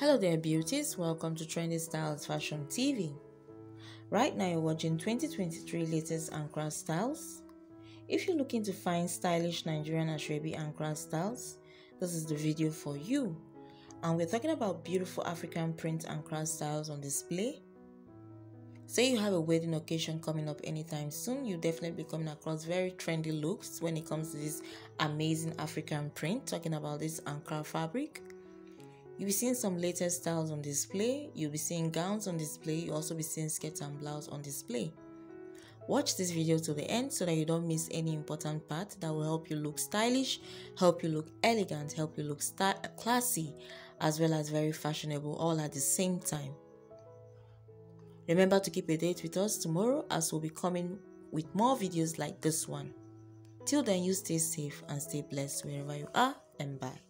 Hello there, beauties. Welcome to Trendy Styles Fashion TV. Right now, you're watching 2023 latest Ankara styles. If you're looking to find stylish Nigerian Asoebi Ankara styles, this is the video for you. And we're talking about beautiful African print Ankara styles on display. Say you have a wedding occasion coming up anytime soon, you definitely be coming across very trendy looks when it comes to this amazing African print. Talking about this Ankara fabric. You'll be seeing some latest styles on display. You'll be seeing gowns on display. You'll also be seeing skirts and blouse on display. Watch this video to the end so that you don't miss any important part that will help you look stylish, help you look elegant, help you look classy, as well as very fashionable all at the same time. Remember to keep a date with us tomorrow as we'll be coming with more videos like this one. Till then, you stay safe and stay blessed wherever you are and bye.